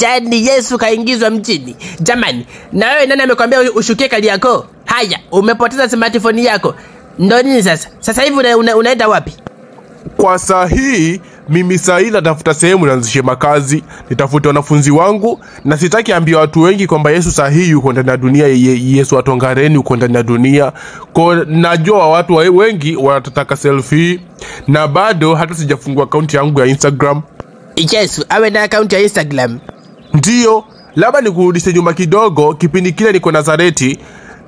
Yaani Yesu kaingizwa mjini. Jamani, na wewe nani amekwambia ushukie kali yako? Haya, umepoteza smartphone yako. Ndo nini sasa? Sasa hivi una, una, unaenda wapi? Kwa saa hii mimi saa hii natafuta sehemu nianzishe makazi, nitafute wanafunzi wangu, na sitaki ambia watu wengi kwamba Yesu saa hii yuko ndani ya dunia. Ye, Yesu atongareni yuko ndani ya dunia. Kwa najua watu wa- wengi wanataka selfie, na bado hata sijafungua akaunti yangu ya Instagram. Yesu awe na akaunti ya Instagram. Ndiyo, labda nikurudishe nyuma kidogo. Kipindi kile niko Nazareti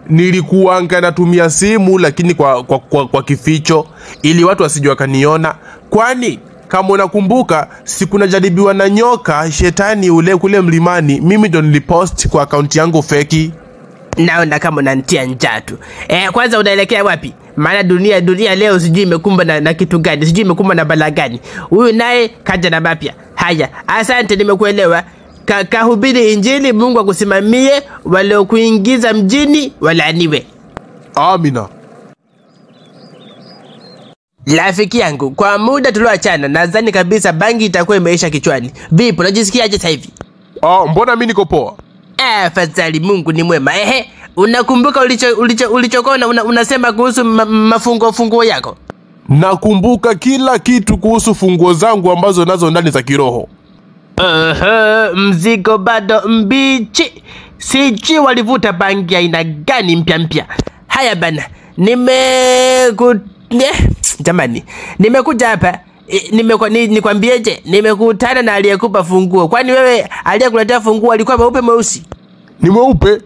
nilikuanga natumia simu lakini kwa, kwa, kwa, kwa kificho ili watu wasije wakaniona, kwani kama unakumbuka siku najaribiwa na nyoka shetani ule kule mlimani, mimi ndo nilipost kwa akaunti yangu feki. Naona kama unanitia njaa tu. Eh, kwanza unaelekea wapi? Maana dunia dunia leo sijui imekumbwa na, na kitu gani, sijui imekumbwa na balaa gani. Huyu naye kaja na mapya. Haya, asante, nimekuelewa. Ka, kahubiri Injili, Mungu akusimamie. Waliokuingiza mjini walaaniwe. Amina. Rafiki yangu, kwa muda tulioachana, nadhani kabisa bangi itakuwa imeisha kichwani. Vipi, unajisikiaje sasa hivi? Ah, mbona mimi niko poa? Eh, fadhali Mungu ni mwema. Ehe, unakumbuka ulicho ulicho ulichokona una, una, unasema kuhusu ma, mafungo funguo yako? Nakumbuka kila kitu kuhusu funguo zangu ambazo nazo ndani za kiroho. Aha, mzigo bado mbichi. Sijui walivuta bangi aina gani mpya mpya. Haya bana, nimeku eh, jamani, nimekuja hapa nikwambieje, nimekutana na aliyekupa funguo. Kwani wewe aliyekuletea funguo alikuwa mweupe mweusi? Ni mweupe.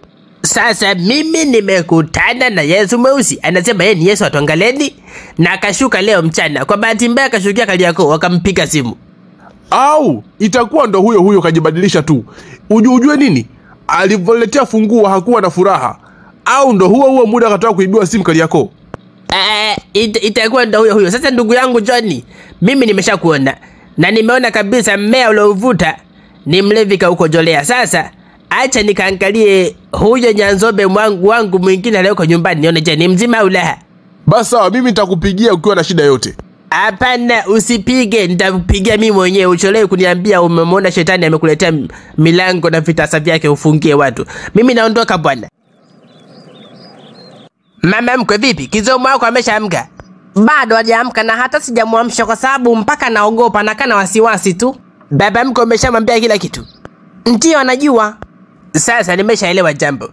Sasa mimi nimekutana na Yesu mweusi, anasema yeye ni Yesu atuangaleni, na akashuka leo mchana. Kwa bahati mbaya akashukia Kariakoo, wakampiga simu. Au itakuwa ndo huyo huyo kajibadilisha tu. Uju, ujue nini, alivyoletea funguo hakuwa na furaha, au ndo huo huo muda akataka kuibiwa simu kali yako. Eh, it, itakuwa ndo huyo huyo. Sasa ndugu yangu Johnny, mimi nimeshakuona na nimeona kabisa mmea uliovuta ni mlevi kaukojolea. Sasa acha nikaangalie huyo nyanzobe mwangu wangu mwingine aliyoko nyumbani, nione je ni mzima au la. Basi sawa, mimi nitakupigia ukiwa na shida yote. Hapana, usipige, nitakupigia mimi mwenyewe. Ucholee kuniambia umemwona shetani amekuletea milango na vitasa vyake ufungie watu. Mimi naondoka bwana. Mama mkwe, vipi? Kizomo wako ameshaamka? bado hajaamka na hata sijamwamsha kwa sababu mpaka naogopa na kana wasiwasi tu. Baba mkwe umeshamwambia kila kitu? Ndiyo anajua. Sasa nimeshaelewa jambo.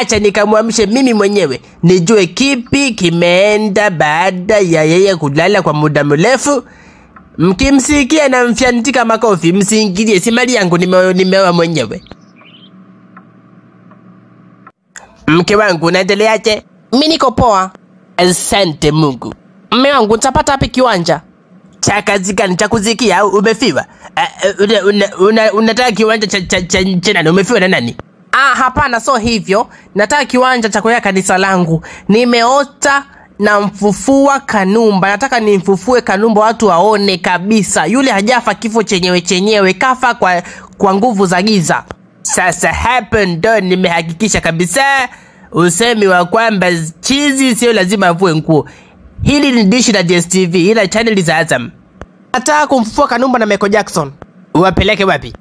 Acha nikamwamshe mimi mwenyewe nijue kipi kimeenda baada ya yeye kulala kwa muda mrefu. Mkimsikia na mfyantika makofi, msiingilie, si mali yangu, nime- nimeoa mwenyewe. Mke wangu unaendeleaje? Mimi niko poa. Asante Mungu. Mme wangu nitapata wapi kiwanja? Cha kazi gani? Cha kuzikia umefiwa? Uh, una, una, una, unataka kiwanja cha, cha, cha, cha nani? Umefiwa na nani? Ah, hapana, so hivyo. Nataka kiwanja cha kuweka kanisa langu. Nimeota na mfufua Kanumba. Nataka nimfufue Kanumba, watu waone kabisa yule hajafa kifo chenyewe chenyewe, kafa kwa, kwa nguvu za giza. Sasa hapo ndo nimehakikisha kabisa usemi wa kwamba chizi sio lazima avue nguo. Hili ni dishi la DSTV, ila chaneli za Azam. Nataka kumfufua Kanumba na Michael Jackson. Wapeleke wapi?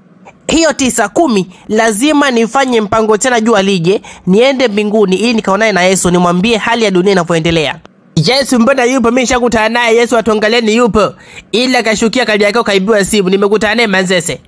Hiyo tisa kumi lazima nifanye mpango tena jua lije niende mbinguni ili nikaonane na yesu nimwambie hali ya dunia inavyoendelea Yesu mbona yupo? Mimi nishakutana naye. Yesu atuangalieni yupo, ila kashukia kali yake kaibiwa simu. Nimekutana naye Manzese.